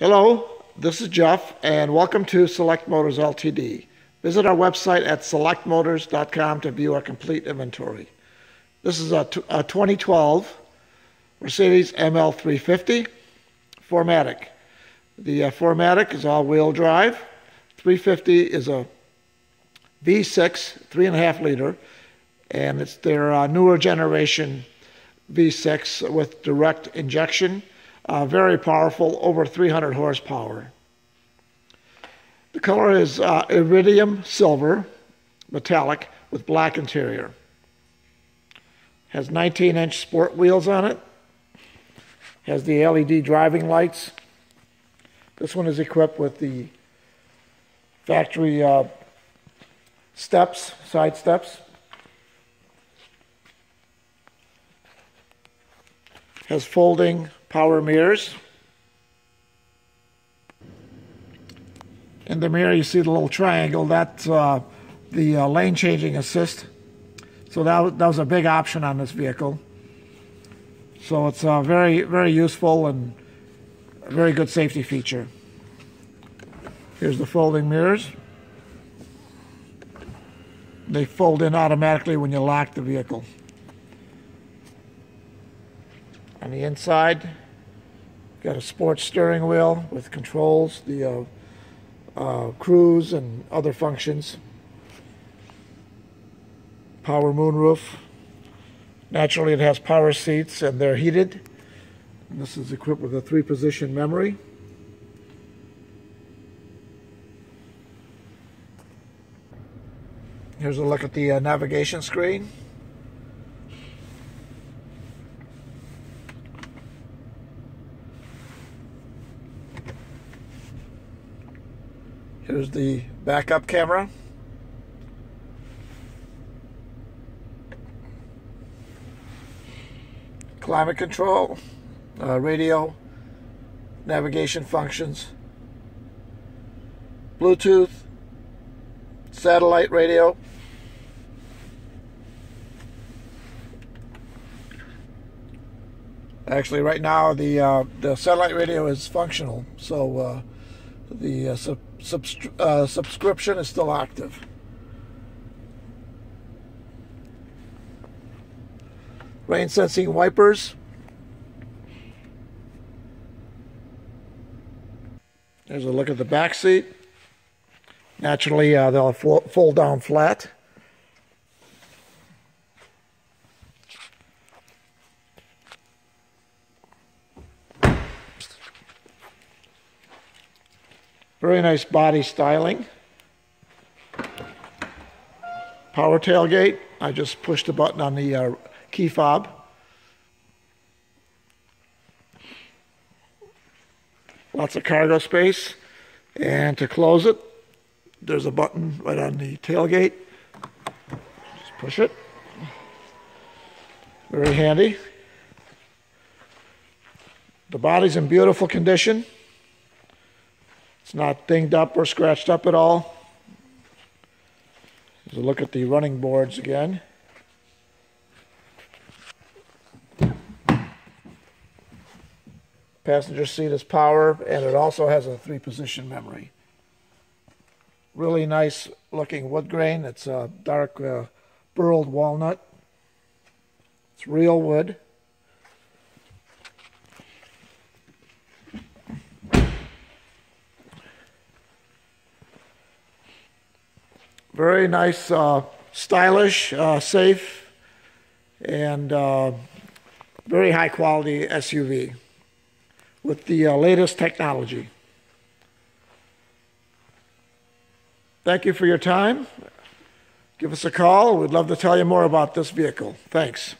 Hello, this is Jeff, and welcome to Select Motors Ltd. Visit our website at selectmotors.com to view our complete inventory. This is a, a 2012 Mercedes ML350 4MATIC. The uh, 4MATIC is all-wheel drive. 350 is a V6, three and a half liter, and it's their uh, newer generation V6 with direct injection uh, very powerful, over 300 horsepower. The color is uh, iridium silver, metallic, with black interior. Has 19 inch sport wheels on it. Has the LED driving lights. This one is equipped with the factory uh, steps, side steps. Has folding power mirrors. In the mirror, you see the little triangle. That's uh, the uh, lane changing assist. So that, that was a big option on this vehicle. So it's uh, very, very useful and a very good safety feature. Here's the folding mirrors. They fold in automatically when you lock the vehicle. On the inside, Got a sports steering wheel with controls, the uh, uh, cruise and other functions. Power moonroof. Naturally, it has power seats and they're heated. And this is equipped with a three-position memory. Here's a look at the uh, navigation screen. Here's the backup camera. Climate control, uh, radio, navigation functions, Bluetooth, satellite radio, Actually, right now the uh, the satellite radio is functional, so uh, the uh, sub uh, subscription is still active. Rain sensing wipers. There's a look at the back seat. Naturally, uh, they'll fold down flat. Very nice body styling. Power tailgate. I just pushed the button on the uh, key fob. Lots of cargo space. And to close it, there's a button right on the tailgate. Just push it. Very handy. The body's in beautiful condition. Not dinged up or scratched up at all. Here's a look at the running boards again. Passenger seat is power, and it also has a three-position memory. Really nice looking wood grain. It's a dark uh, burled walnut. It's real wood. Very nice, uh, stylish, uh, safe, and uh, very high quality SUV with the uh, latest technology. Thank you for your time. Give us a call. We'd love to tell you more about this vehicle. Thanks.